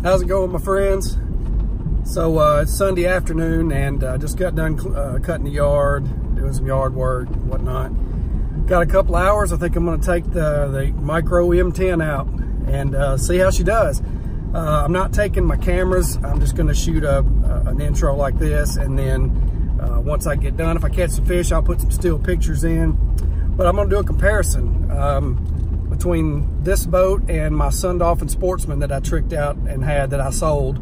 How's it going, my friends? So uh, it's Sunday afternoon, and I uh, just got done uh, cutting the yard, doing some yard work, whatnot. Got a couple hours. I think I'm going to take the, the micro M10 out and uh, see how she does. Uh, I'm not taking my cameras. I'm just going to shoot a, an intro like this, and then uh, once I get done, if I catch some fish, I'll put some still pictures in. But I'm going to do a comparison. Um, between this boat and my Sun Dolphin Sportsman that I tricked out and had that I sold.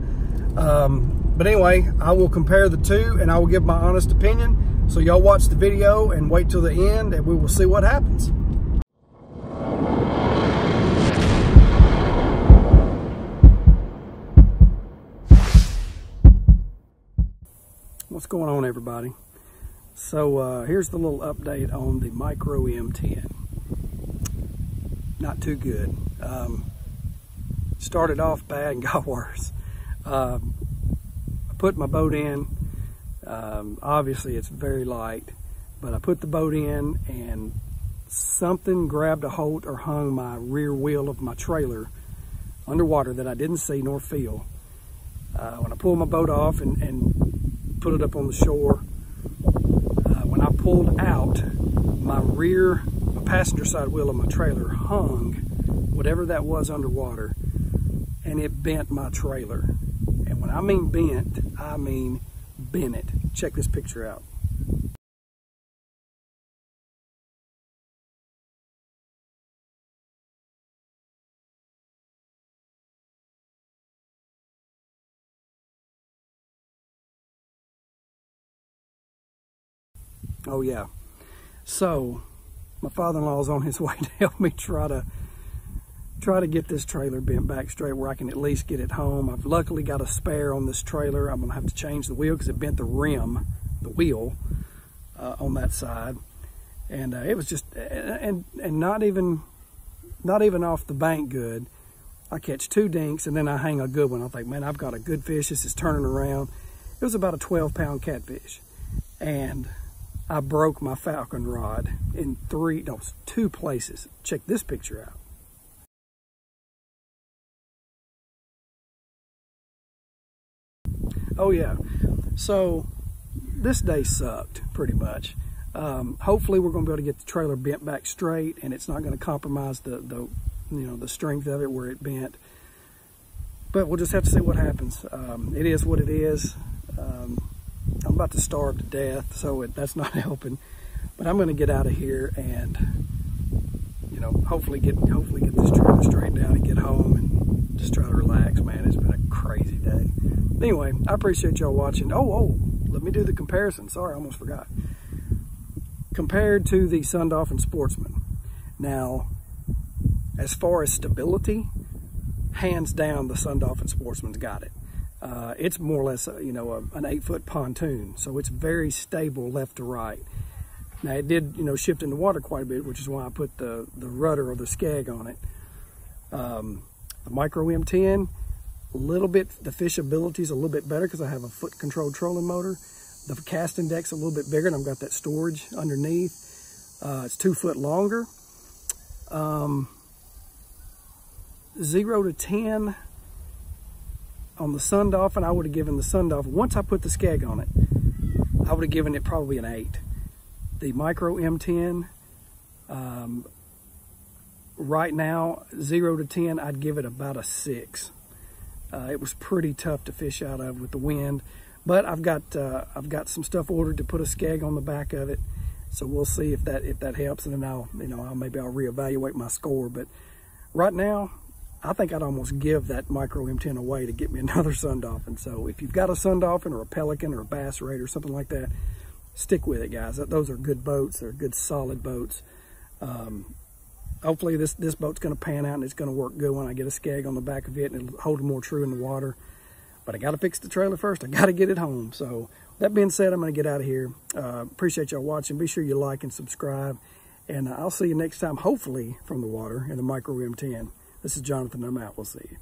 Um, but anyway, I will compare the two and I will give my honest opinion. So y'all watch the video and wait till the end and we will see what happens. What's going on everybody? So uh, here's the little update on the Micro M10 not too good. Um, started off bad and got worse. Um, I put my boat in. Um, obviously, it's very light, but I put the boat in and something grabbed a hold or hung my rear wheel of my trailer underwater that I didn't see nor feel. Uh, when I pulled my boat off and, and put it up on the shore, uh, when I pulled out, my rear passenger side wheel of my trailer hung, whatever that was underwater, and it bent my trailer. And when I mean bent, I mean bent it. Check this picture out. Oh yeah. So my father-in-law is on his way to help me try to try to get this trailer bent back straight where I can at least get it home. I've luckily got a spare on this trailer. I'm gonna have to change the wheel because it bent the rim, the wheel uh, on that side. And uh, it was just, and, and not even, not even off the bank good. I catch two dinks and then I hang a good one. I think, man, I've got a good fish. This is turning around. It was about a 12 pound catfish. And I broke my falcon rod in three, no, two places. Check this picture out. Oh yeah, so this day sucked pretty much. Um, hopefully we're going to be able to get the trailer bent back straight and it's not going to compromise the, the, you know, the strength of it where it bent. But we'll just have to see what happens. Um, it is what it is. Um, about to starve to death, so it, that's not helping. But I'm going to get out of here and, you know, hopefully get hopefully get this trailer straightened out and get home and just try to relax. Man, it's been a crazy day. Anyway, I appreciate y'all watching. Oh, oh, let me do the comparison. Sorry, I almost forgot. Compared to the Sun Dolphin Sportsman. Now, as far as stability, hands down, the Sun Dolphin Sportsman's got it. Uh, it's more or less, a, you know, a, an eight foot pontoon. So it's very stable left to right. Now it did, you know, shift in the water quite a bit, which is why I put the, the rudder or the skeg on it. Um, the Micro M10, a little bit, the fishability is a little bit better because I have a foot controlled trolling motor. The casting deck's a little bit bigger and I've got that storage underneath. Uh, it's two foot longer. Um, zero to 10, on the Sun Dolphin, I would have given the Sun Dolphin, once I put the skeg on it, I would have given it probably an 8. The Micro M10, um, right now, 0 to 10, I'd give it about a 6. Uh, it was pretty tough to fish out of with the wind, but I've got uh, I've got some stuff ordered to put a skeg on the back of it, so we'll see if that if that helps, and then I'll you know I'll, maybe I'll reevaluate my score. But right now, I think I'd almost give that micro M10 away to get me another sun dolphin. So if you've got a sun dolphin or a pelican or a bass or something like that, stick with it, guys. Those are good boats. They're good, solid boats. Um, hopefully this, this boat's going to pan out and it's going to work good when I get a skeg on the back of it and it'll hold more true in the water. But I got to fix the trailer first. I got to get it home. So that being said, I'm going to get out of here. Uh, appreciate y'all watching. Be sure you like and subscribe. And I'll see you next time, hopefully from the water in the Micro M10. This is Jonathan. I'm out. We'll see you.